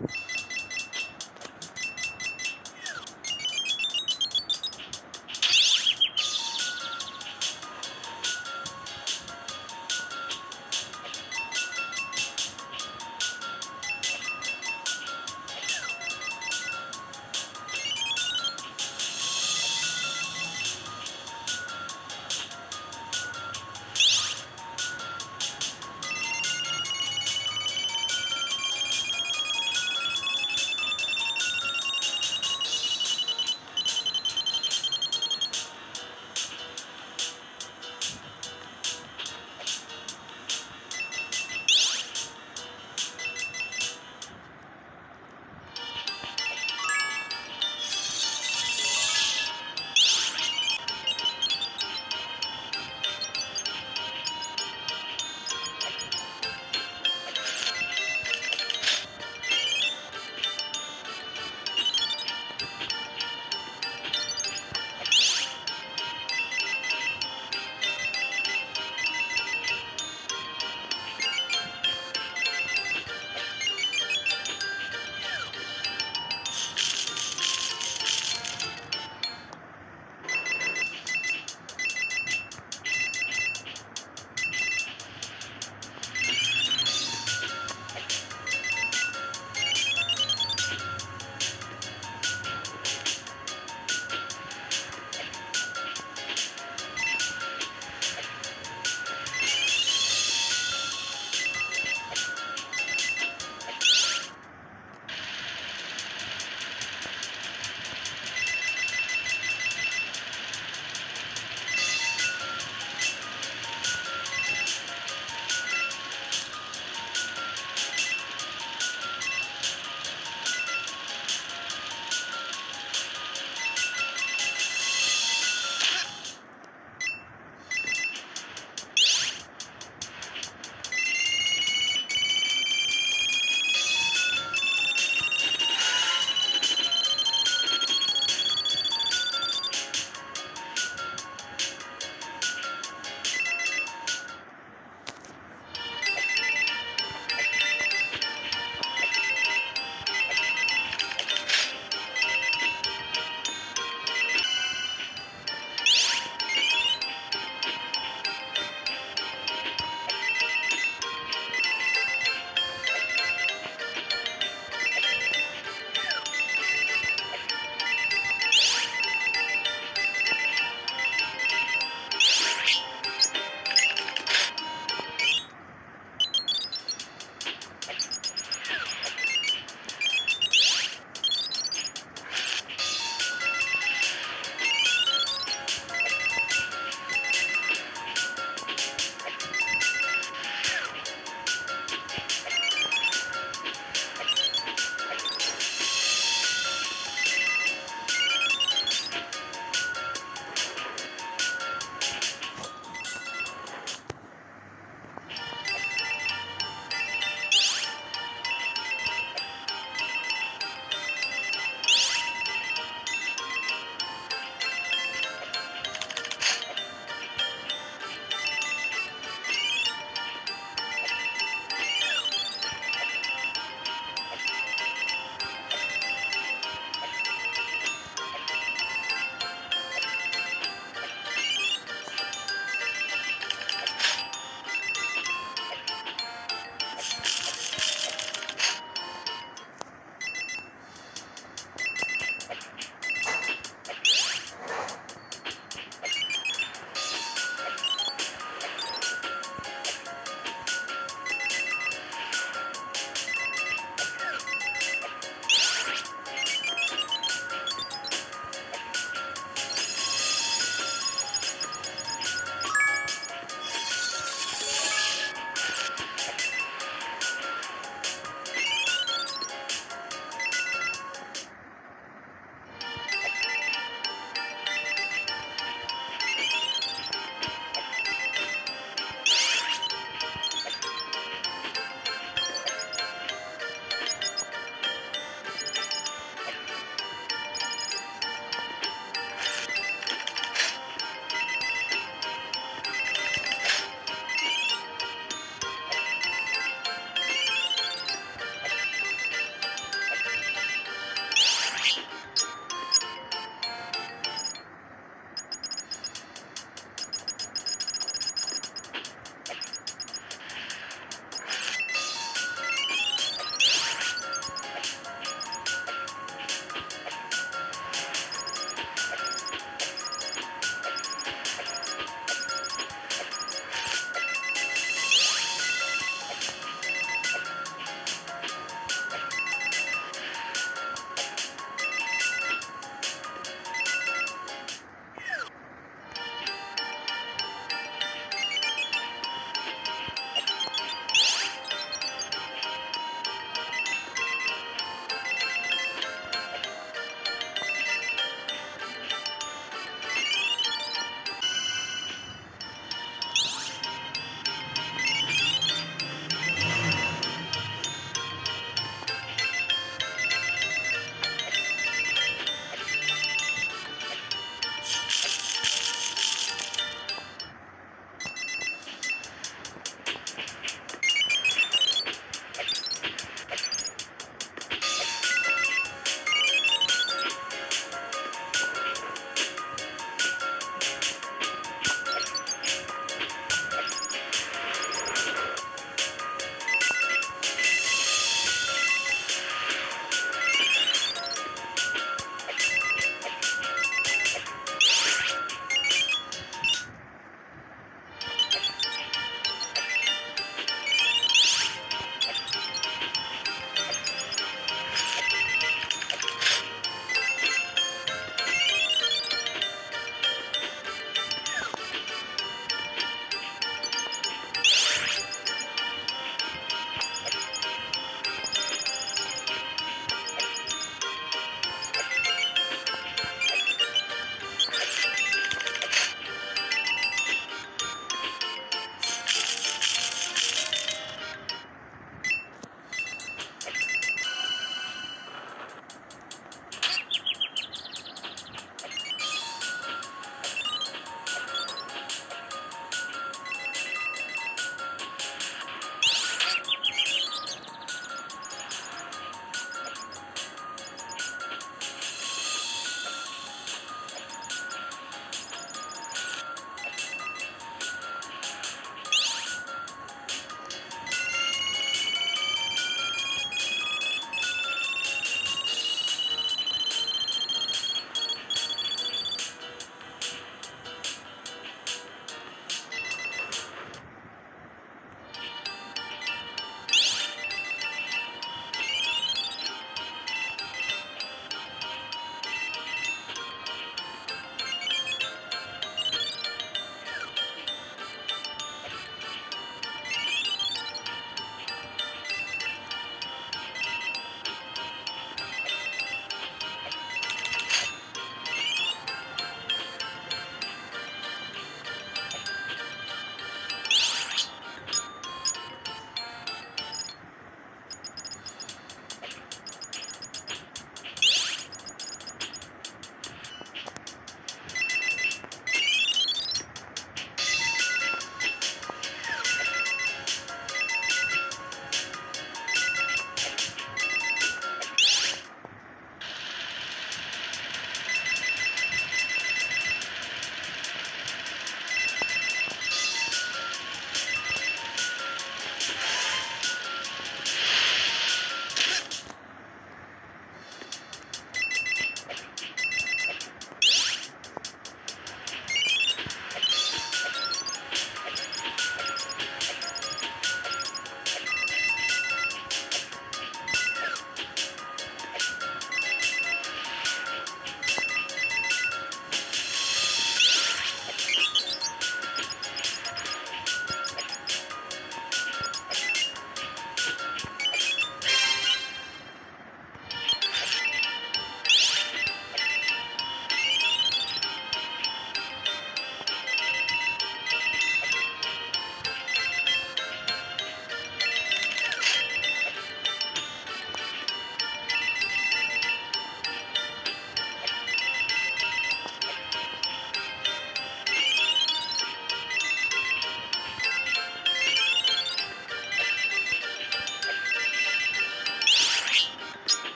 you